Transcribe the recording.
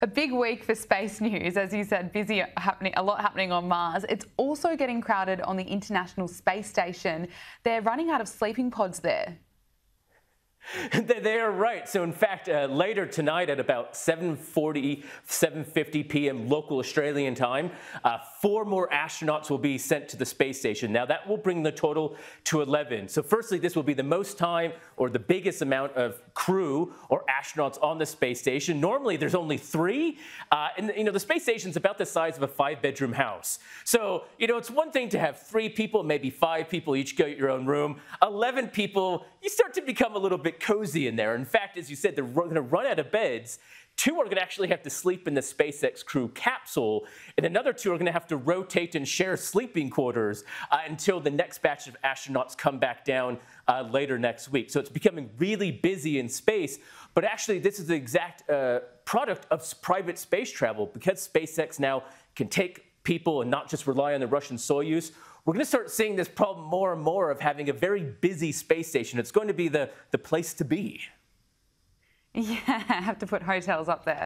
A big week for space news, as you said, busy happening, a lot happening on Mars. It's also getting crowded on the International Space Station. They're running out of sleeping pods there. they are right. So in fact, uh, later tonight at about 7.40, 7.50 p.m. local Australian time, uh, four more astronauts will be sent to the space station. Now that will bring the total to 11. So firstly, this will be the most time or the biggest amount of crew or astronauts on the space station. Normally there's only three. Uh, and you know, the space station's about the size of a five bedroom house. So, you know, it's one thing to have three people, maybe five people each get your own room. 11 people, you start to become a little bit cozy in there. In fact, as you said, they're going to run out of beds. Two are going to actually have to sleep in the SpaceX Crew capsule, and another two are going to have to rotate and share sleeping quarters uh, until the next batch of astronauts come back down uh, later next week. So it's becoming really busy in space, but actually, this is the exact uh, product of private space travel because SpaceX now can take people and not just rely on the Russian Soyuz we're going to start seeing this problem more and more of having a very busy space station. It's going to be the, the place to be. Yeah, have to put hotels up there.